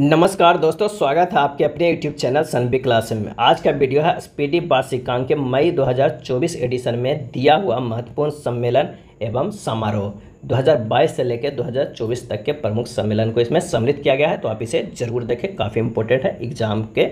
नमस्कार दोस्तों, स्वागत है आपके अपने यूट्यूब चैनल सनबी क्लास में। आज का वीडियो है स्पीडी वार्षिकांक के मई 2024 एडिशन में दिया हुआ महत्वपूर्ण सम्मेलन एवं समारोह। 2022 से लेकर 2024 तक के प्रमुख सम्मेलन को इसमें सम्मिलित किया गया है तो आप इसे ज़रूर देखें। काफ़ी इंपॉर्टेंट है एग्ज़ाम के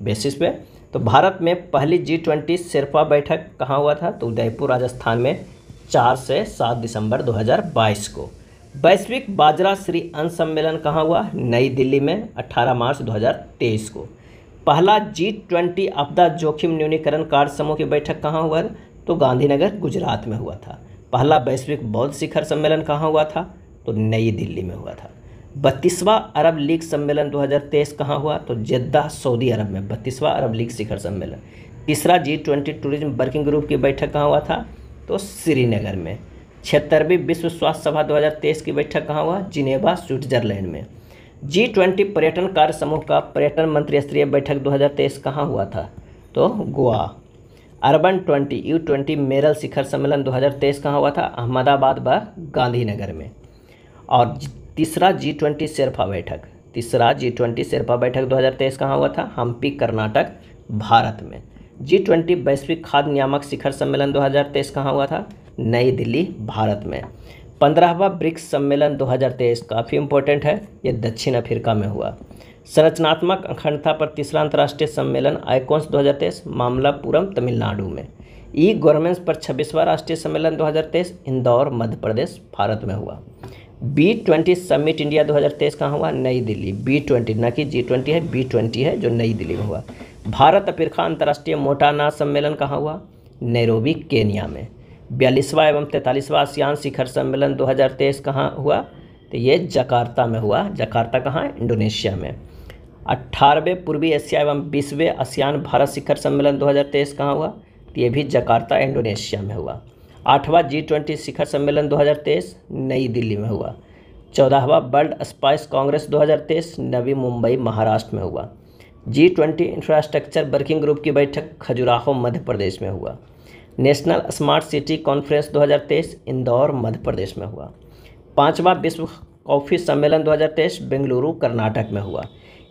बेसिस पे। तो भारत में पहली जी ट्वेंटी बैठक कहाँ हुआ था? तो उदयपुर, राजस्थान में चार से सात दिसंबर 2022 को। वैश्विक बाजरा श्री अन्न सम्मेलन कहाँ हुआ? नई दिल्ली में 18 मार्च 2023 को। पहला जी ट्वेंटी आपदा जोखिम न्यूनीकरण कार्य समूह की बैठक कहाँ हुआ? तो गांधीनगर, गुजरात में हुआ था। पहला वैश्विक बौद्ध शिखर सम्मेलन कहाँ हुआ था? तो नई दिल्ली में हुआ था। बत्तीसवां अरब लीग सम्मेलन 2023 कहाँ हुआ? तो जद्दा, सऊदी अरब में बत्तीसवां अरब लीग शिखर सम्मेलन। तीसरा G twenty tourism working group की बैठक कहाँ हुआ था? तो श्रीनगर में। छिहत्तरवीं विश्व स्वास्थ्य सभा 2023 की बैठक कहाँ हुआ? जिनेवा, स्विट्जरलैंड में। जी ट्वेंटी पर्यटन कार्य समूह का पर्यटन मंत्री स्तरीय बैठक 2023 कहाँ हुआ था? तो Goa. Urban twenty U twenty mayoral शिखर सम्मेलन 2023 कहाँ हुआ था? अहमदाबाद व गांधीनगर में। और तीसरा जी ट्वेंटी शेरफा बैठक। तीसरा जी ट्वेंटी शेरफा बैठक 2023 कहाँ हुआ था? हम्पी, कर्नाटक, भारत में। जी ट्वेंटी वैश्विक खाद्य नियामक शिखर सम्मेलन 2023 कहाँ हुआ था? नई दिल्ली, भारत में। पंद्रहवा ब्रिक्स सम्मेलन 2023 काफ़ी इम्पोर्टेंट है, ये दक्षिण अफ्रीका में हुआ। संरचनात्मक अखंडता पर तीसरा अंतर्राष्ट्रीय सम्मेलन आइकॉन्स 2023 मामलापुरम, तमिलनाडु में। ई गवर्नेंस पर छब्बीसवां राष्ट्रीय सम्मेलन 2023 इंदौर, मध्य प्रदेश, भारत में हुआ। बी ट्वेंटी समिट इंडिया 2023 कहाँ हुआ, नई दिल्ली। बी ट्वेंटी, न कि जी ट्वेंटी है, बी ट्वेंटी है, जो नई दिल्ली में हुआ। भारत अफ्रीका अंतर्राष्ट्रीय मोटाना सम्मेलन कहाँ हुआ? नैरोबी, केनिया में। बयालीसवा एवं तैंतालीसवा आसियान शिखर सम्मेलन 2023 कहाँ हुआ? तो ये जकार्ता में हुआ। जकार्ता कहाँ? इंडोनेशिया में। अट्ठारहवें पूर्वी एशिया एवं बीसवें आसियान भारत शिखर सम्मेलन 2023 कहाँ हुआ? तो ये भी जकार्ता इंडोनेशिया में हुआ। आठवां जी ट्वेंटी शिखर सम्मेलन 2023 नई दिल्ली में हुआ। चौदहवा world spice congress 2023 Navi Mumbai Maharashtra में हुआ। G twenty infrastructure working group की बैठक खजुराहो मध्य प्रदेश में हुआ। National smart city conference 2023 Indore Madhya Pradesh में हुआ। पांचवा विश्व कॉफ़ी सम्मेलन 2023 बेंगलुरु, कर्नाटक में हुआ।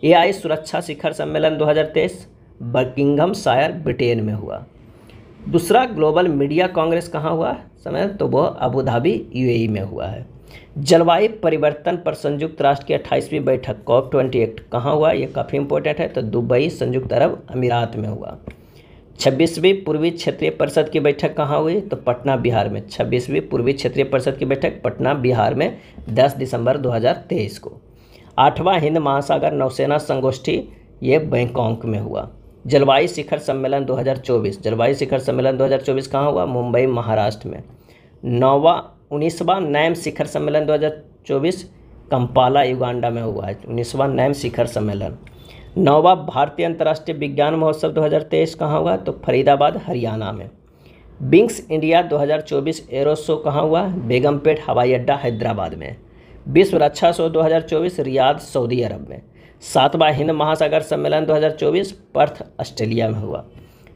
एआई सुरक्षा शिखर सम्मेलन 2023 बकिंगम शायर, ब्रिटेन में हुआ। दूसरा ग्लोबल मीडिया कांग्रेस कहाँ हुआ? समय तो वह अबू धाबी यूएई में हुआ है। जलवायु परिवर्तन पर संयुक्त राष्ट्र की अट्ठाईसवीं बैठक, कॉप ट्वेंटी एट कहाँ हुआ? ये काफ़ी इंपॉर्टेंट है तो दुबई संयुक्त अरब अमीरात में हुआ। छब्बीसवीं पूर्वी क्षेत्रीय परिषद की बैठक कहाँ हुई? तो पटना, बिहार में। छब्बीसवीं पूर्वी क्षेत्रीय परिषद की बैठक पटना, बिहार में 10 दिसंबर 2023 को। आठवां हिंद महासागर नौसेना संगोष्ठी, ये बैंकॉक में हुआ। जलवायु शिखर सम्मेलन 2024 जलवायु शिखर सम्मेलन 2024 कहाँ हुआ? मुंबई, महाराष्ट्र में। नौवा, उन्नीसवां नैम शिखर सम्मेलन 2024 कंपाला युगांडा में हुआ। है उन्नीसवां नैम शिखर सम्मेलन। नौवा भारतीय अंतर्राष्ट्रीय विज्ञान महोत्सव 2023 कहाँ हुआ? तो फरीदाबाद, हरियाणा में। बिंग्स इंडिया 2024 एरो शो कहाँ हुआ? बेगमपेट, हवाई अड्डा, हैदराबाद में। विश्व रक्षा शो 2024 रियाद, सऊदी अरब में। सातवां हिंद महासागर सम्मेलन 2024 पर्थ, ऑस्ट्रेलिया में हुआ।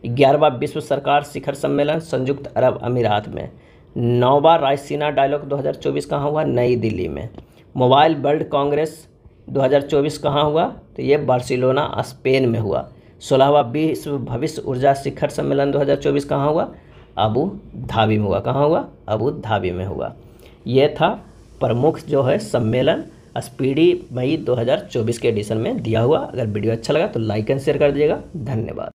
ग्यारहवा विश्व सरकार शिखर सम्मेलन, संयुक्त अरब अमीरात में। नौवा रायसीना डायलॉग 2024 कहाँ हुआ? नई दिल्ली में। मोबाइल वर्ल्ड कांग्रेस 2024 कहाँ हुआ? तो ये बार्सिलोना, स्पेन में हुआ। सोलहवा विश्व भविष्य ऊर्जा शिखर सम्मेलन 2024 कहाँ हुआ? अबू धाबी में हुआ। कहाँ हुआ? अबू धाबी में हुआ। ये था प्रमुख जो है सम्मेलन, स्पीडी मई 2024 के एडिशन में दिया हुआ। अगर वीडियो अच्छा लगा तो लाइक एंड शेयर कर दीजिएगा। धन्यवाद।